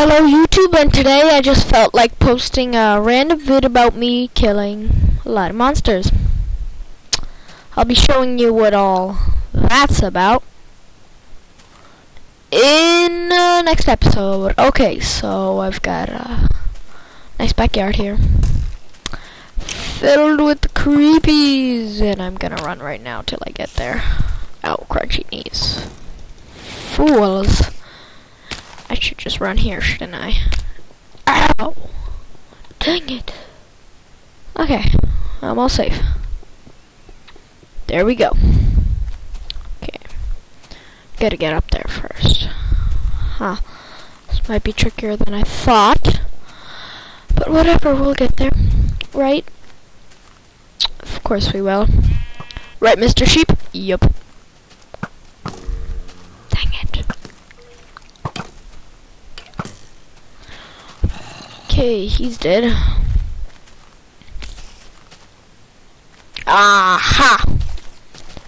Hello YouTube and today I just felt like posting a random vid about me killing a lot of monsters. I'll be showing you what all that's about in uh, next episode. Okay, so I've got a nice backyard here filled with creepies and I'm gonna run right now till I get there. Oh, crunchy knees. Fools. Should just run here, shouldn't I? Ow! Dang it. Okay, I'm all safe. There we go. Okay. Gotta get up there first. Huh. This might be trickier than I thought. But whatever, we'll get there. Right? Of course we will. Right, Mr. Sheep? Yup. Dang it. Okay, he's dead. Aha!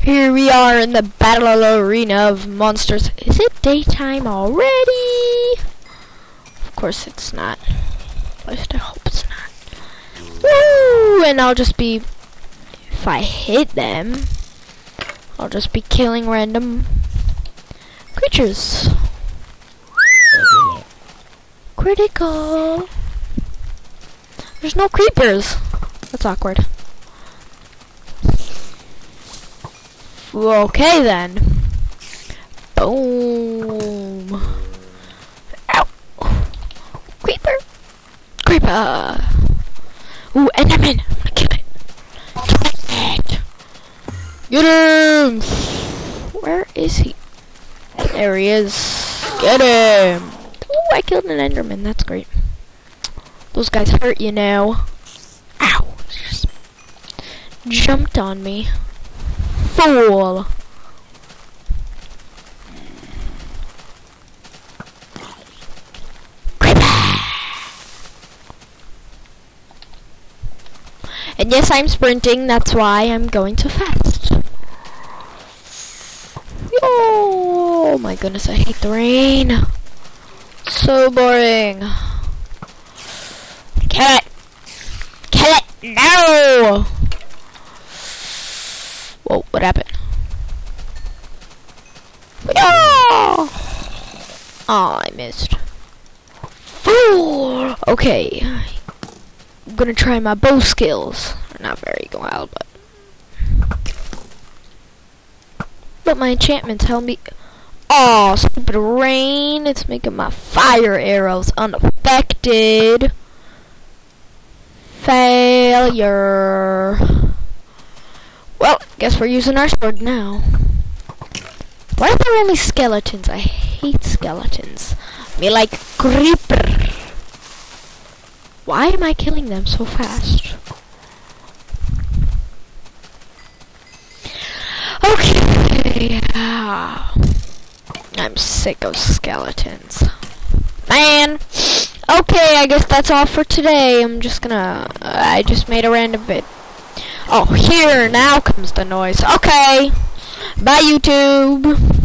Here we are in the battle arena of monsters. Is it daytime already? Of course it's not. At least I hope it's not. Woo! And I'll just be... If I hit them, I'll just be killing random creatures. Critical. There's no creepers. That's awkward. Okay then. Boom. Ow. Creeper. Creeper. Ooh, Enderman. Kill it. Kill it. Get him. Where is he? There he is. Get him. Ooh, I killed an Enderman. That's great. Those guys hurt you now. Ow. Just jumped on me. Fool. And yes, I'm sprinting. That's why I'm going too fast. Oh my goodness, I hate the rain. So boring. Kill it! Kill it! No! Whoa, what happened? Oh, oh I missed. Okay. I'm gonna try my bow skills. Not very well, but... But my enchantments help me... Oh, stupid rain. It's making my fire arrows unaffected. Failure. Well, guess we're using our sword now. Why are there only skeletons? I hate skeletons. Me like creeper. Why am I killing them so fast? Okay. I'm sick of skeletons. Man. Okay, I guess that's all for today. I'm just gonna... Uh, I just made a random vid. Oh, here, now comes the noise. Okay. Bye, YouTube.